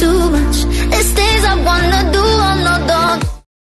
su